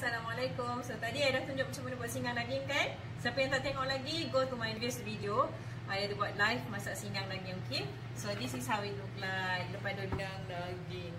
Assalamualaikum. So tadi saya dah tunjuk macam mana buat singgang daging kan? Siapa yang tak tengok lagi, go to my previous video. Saya ada buat live masak singgang daging, okay? So this is how it look like lepas dendang daging.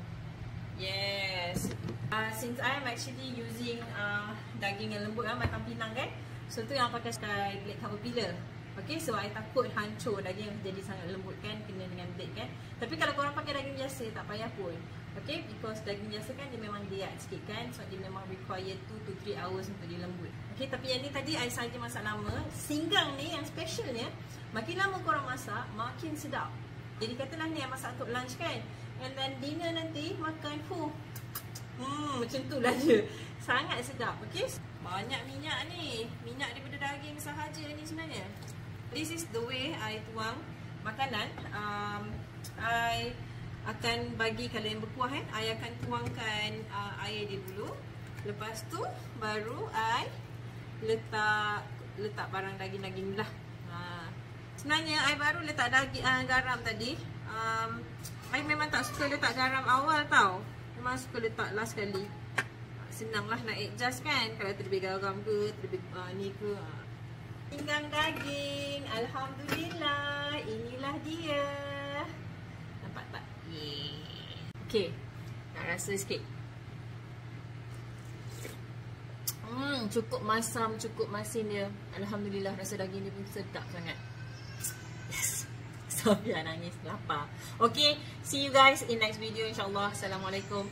Yes. Uh, since I am actually using uh, daging yang lembut kan, matang pinang kan? So tu yang pakai sky blade cover pillar. Okay, so I takut hancur daging yang jadi sangat lembut kan, kena dengan blade kan? Tapi kalau korang pakai daging biasa, tak payah pun. Okay, because daging biasa kan dia memang liat sikit kan So dia memang require 2 to 3 hours untuk dia lembut. Okay, tapi yang ni tadi I saja masak lama. Singgang ni yang specialnya Makin lama korang masak, makin sedap. Jadi katalah ni yang masak untuk lunch kan? And then dinner nanti makan fuh. Hmm, macam tu lah je. Sangat sedap, okay? Banyak minyak ni. Minyak daripada daging sahaja ni sebenarnya. This is the way I tuang makanan. Um, I akan bagi kalau yang berkuah kan I akan tuangkan uh, air dia dulu. Lepas tu baru I letak letak barang daging-daging lah. Uh, sebenarnya I baru letak daging uh, garam tadi. Um, I memang tak suka letak garam awal tau. Memang suka letak last sekali senang lah nak adjust kan. Kalau terlebih garam ke terlebih uh, ni ke uh. pinggang daging. Alhamdulillah inilah dia nampak tak Okay Nak rasa sikit. Hmm, cukup masam, cukup masin dia. Alhamdulillah rasa daging dia pun sedap sangat. Yes. Sofia nangis, lapar. Okay, see you guys in next video insyaAllah. Assalamualaikum